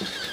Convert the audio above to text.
you